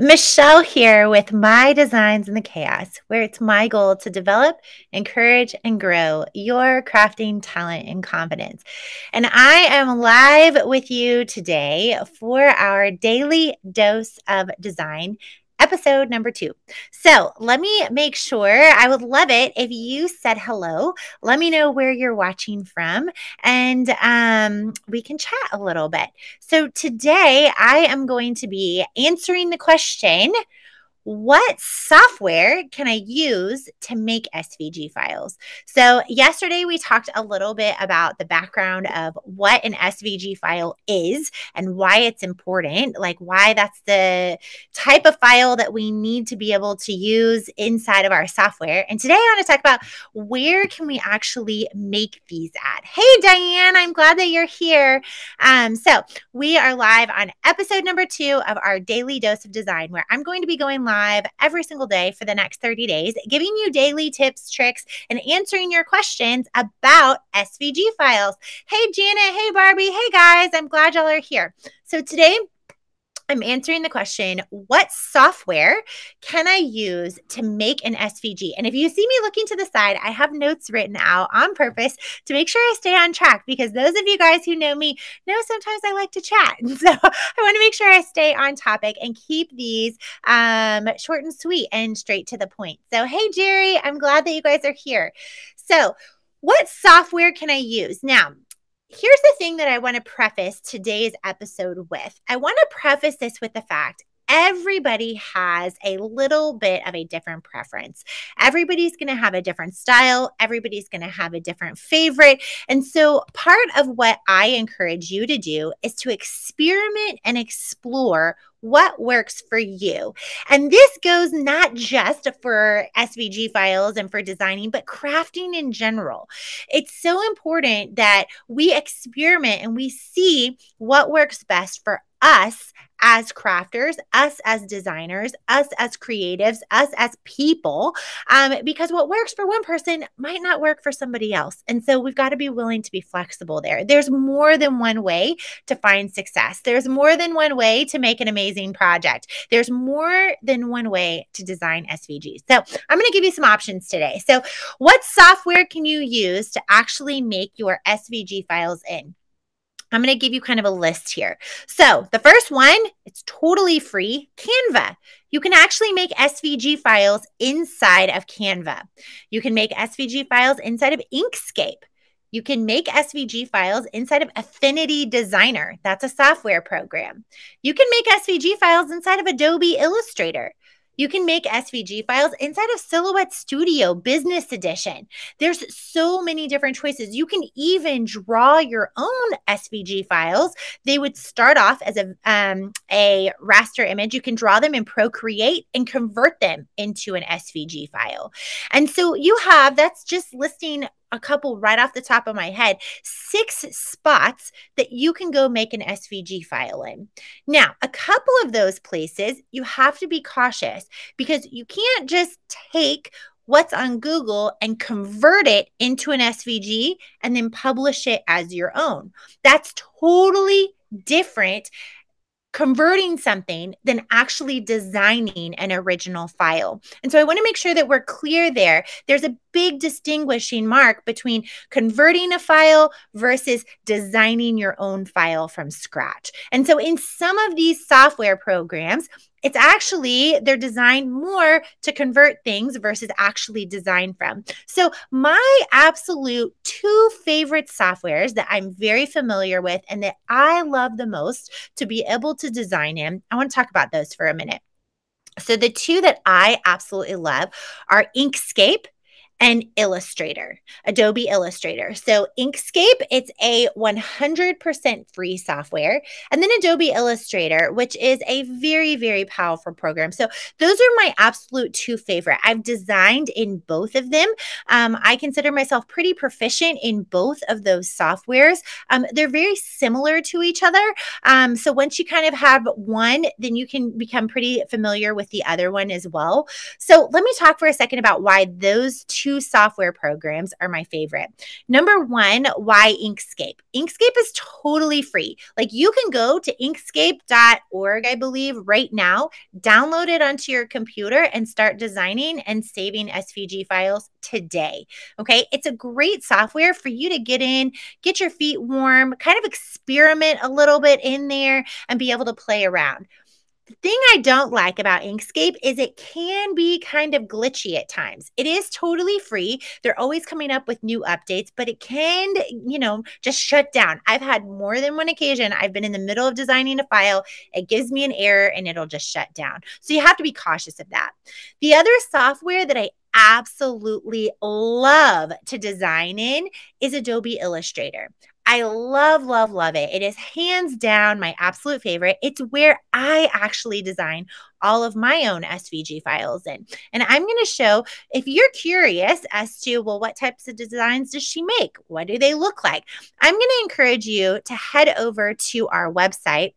Michelle here with My Designs in the Chaos, where it's my goal to develop, encourage, and grow your crafting talent and confidence. And I am live with you today for our daily dose of design episode number two. So let me make sure. I would love it if you said hello. Let me know where you're watching from, and um, we can chat a little bit. So today I am going to be answering the question what software can I use to make SVG files? So, yesterday we talked a little bit about the background of what an SVG file is and why it's important, like why that's the type of file that we need to be able to use inside of our software. And today I want to talk about where can we actually make these at. Hey, Diane, I'm glad that you're here. Um, so, we are live on episode number two of our daily dose of design, where I'm going to be going live live every single day for the next 30 days, giving you daily tips, tricks, and answering your questions about SVG files. Hey, Janet. Hey, Barbie. Hey, guys. I'm glad y'all are here. So today, I'm answering the question what software can I use to make an SVG? And if you see me looking to the side, I have notes written out on purpose to make sure I stay on track because those of you guys who know me know sometimes I like to chat. So I want to make sure I stay on topic and keep these um, short and sweet and straight to the point. So, hey, Jerry, I'm glad that you guys are here. So, what software can I use? Now, Here's the thing that I want to preface today's episode with. I want to preface this with the fact everybody has a little bit of a different preference. Everybody's going to have a different style, everybody's going to have a different favorite. And so, part of what I encourage you to do is to experiment and explore what works for you. And this goes not just for SVG files and for designing, but crafting in general. It's so important that we experiment and we see what works best for us as crafters, us as designers, us as creatives, us as people, um, because what works for one person might not work for somebody else. And so we've got to be willing to be flexible there. There's more than one way to find success, there's more than one way to make an amazing project, there's more than one way to design SVGs. So I'm going to give you some options today. So, what software can you use to actually make your SVG files in? I'm going to give you kind of a list here. So, the first one, it's totally free Canva. You can actually make SVG files inside of Canva. You can make SVG files inside of Inkscape. You can make SVG files inside of Affinity Designer. That's a software program. You can make SVG files inside of Adobe Illustrator. You can make SVG files inside of Silhouette Studio Business Edition. There's so many different choices. You can even draw your own SVG files. They would start off as a, um, a raster image. You can draw them in Procreate and convert them into an SVG file. And so you have, that's just listing a couple right off the top of my head, six spots that you can go make an SVG file in. Now, a couple of those places you have to be cautious because you can't just take what's on Google and convert it into an SVG and then publish it as your own. That's totally different converting something than actually designing an original file. And so I want to make sure that we're clear there. There's a big distinguishing mark between converting a file versus designing your own file from scratch. And so in some of these software programs, it's actually they're designed more to convert things versus actually design from. So, my absolute two favorite softwares that I'm very familiar with and that I love the most to be able to design in, I want to talk about those for a minute. So, the two that I absolutely love are Inkscape and Illustrator, Adobe Illustrator. So Inkscape, it's a 100% free software. And then Adobe Illustrator, which is a very, very powerful program. So those are my absolute two favorite. I've designed in both of them. Um, I consider myself pretty proficient in both of those softwares. Um, they're very similar to each other. Um, so once you kind of have one, then you can become pretty familiar with the other one as well. So let me talk for a second about why those two two software programs are my favorite. Number one, why Inkscape? Inkscape is totally free. Like you can go to inkscape.org, I believe, right now, download it onto your computer and start designing and saving SVG files today. Okay. It's a great software for you to get in, get your feet warm, kind of experiment a little bit in there and be able to play around. The thing I don't like about Inkscape is it can be kind of glitchy at times. It is totally free. They're always coming up with new updates, but it can, you know, just shut down. I've had more than one occasion. I've been in the middle of designing a file, it gives me an error and it'll just shut down. So you have to be cautious of that. The other software that I absolutely love to design in is Adobe Illustrator. I love, love, love it. It is hands down my absolute favorite. It's where I actually design all of my own SVG files in. And I'm going to show if you're curious as to, well, what types of designs does she make? What do they look like? I'm going to encourage you to head over to our website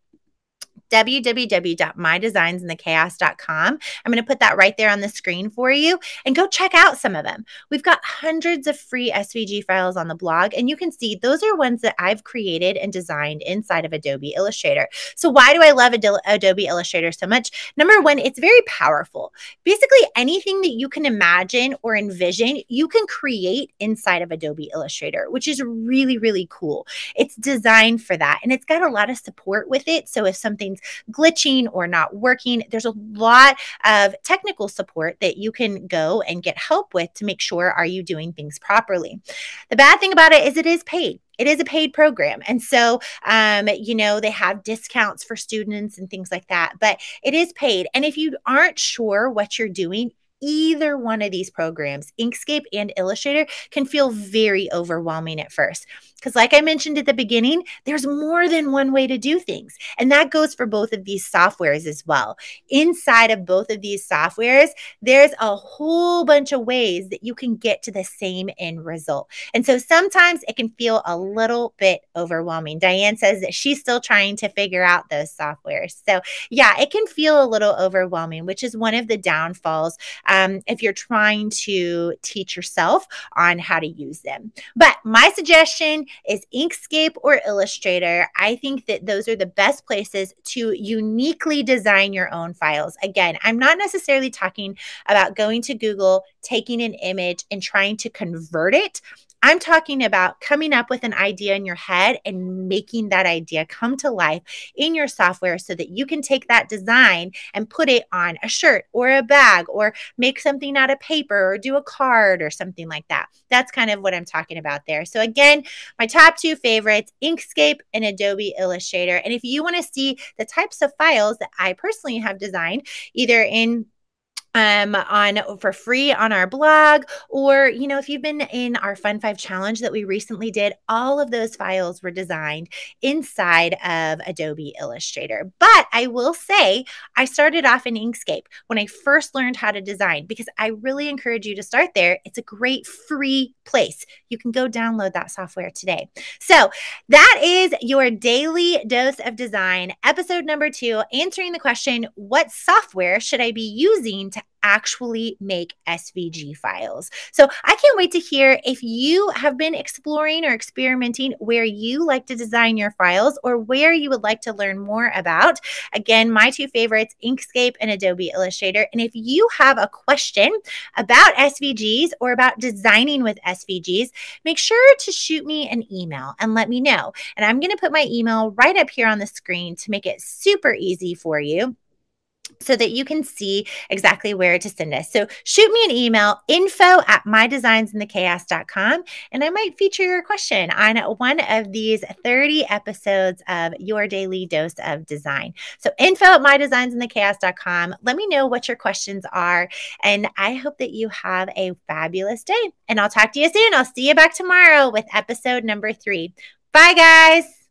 www.mydesignsinthechaos.com. I'm going to put that right there on the screen for you and go check out some of them. We've got hundreds of free SVG files on the blog, and you can see those are ones that I've created and designed inside of Adobe Illustrator. So, why do I love Ad Adobe Illustrator so much? Number one, it's very powerful. Basically, anything that you can imagine or envision, you can create inside of Adobe Illustrator, which is really, really cool. It's designed for that, and it's got a lot of support with it. So, if something's glitching or not working, there's a lot of technical support that you can go and get help with to make sure are you doing things properly. The bad thing about it is it is paid it is a paid program. And so, um, you know, they have discounts for students and things like that, but it is paid. And if you aren't sure what you're doing, either one of these programs, Inkscape and Illustrator, can feel very overwhelming at first. Because, like I mentioned at the beginning, there's more than one way to do things. And that goes for both of these softwares as well. Inside of both of these softwares, there's a whole bunch of ways that you can get to the same end result. And so sometimes it can feel a little bit overwhelming. Diane says that she's still trying to figure out those softwares. So, yeah, it can feel a little overwhelming, which is one of the downfalls Um, if you're trying to teach yourself on how to use them. But my suggestion is Inkscape or Illustrator. I think that those are the best places to uniquely design your own files. Again, I'm not necessarily talking about going to Google, taking an image, and trying to convert it. I'm talking about coming up with an idea in your head and making that idea come to life in your software so that you can take that design and put it on a shirt or a bag or make something out of paper or do a card or something like that. That's kind of what I'm talking about there. So, again, my top two favorites Inkscape and Adobe Illustrator. And if you want to see the types of files that I personally have designed, either in um on for free on our blog or you know if you've been in our fun 5 challenge that we recently did all of those files were designed inside of Adobe Illustrator. But I will say I started off in Inkscape when I first learned how to design because I really encourage you to start there. It's a great free place. You can go download that software today. So that is your daily dose of design. Episode number 2 answering the question what software should I be using to actually make SVG files. So I can't wait to hear if you have been exploring or experimenting where you like to design your files or where you would like to learn more about. Again, my two favorites, Inkscape and Adobe Illustrator. And if you have a question about SVGs or about designing with SVGs, make sure to shoot me an email and let me know. And I'm going to put my email right up here on the screen to make it super easy for you so that you can see exactly where to send us. So shoot me an email, info at mydesignsinthechaos.com, and I might feature your question on one of these 30 episodes of Your Daily Dose of Design. So info at mydesignsinthechaos.com. Let me know what your questions are, and I hope that you have a fabulous day. And I'll talk to you soon. I'll see you back tomorrow with episode number three. Bye, guys.